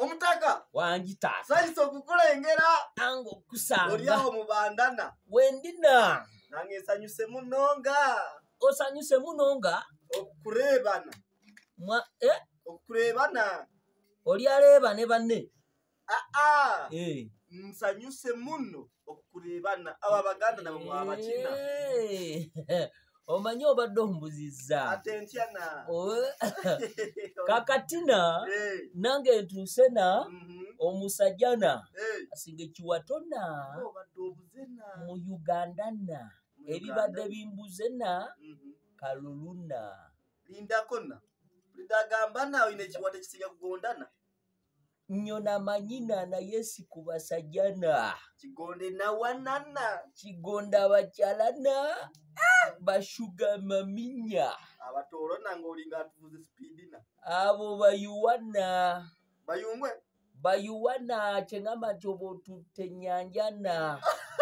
omutaka wangitaasa sayisa okukulengera. Nange okusanga. Oliawo mubandana wendina nange nsanyuse munonga. Osanyuse muno nga okukureebana mwa- eh, okukureebana oli aleeba ne banne? Aa. Eh. nsanyuse muno okukureebana abo abaganda nabo mwabakina. omanyi obadde ombuzizza? Oh. kakatina? Nange ntuusena mhm, omusajjana eh. asinga ekiwatona mu ugandana Mu ebibadde Uganda. bimbuzena Mhm. kaluluna lindakona lidagamba naawe ine ekiwata ekisinga kugondana nyona manyina naye sikubasajjana kigonde nawanana kigonda bakyalana bashuga maminya. Abatoolo nange olinga atuvuze sipiidina abo bayuwana bayungwe bayuwana kyeŋamba nti oba otutte enyanjana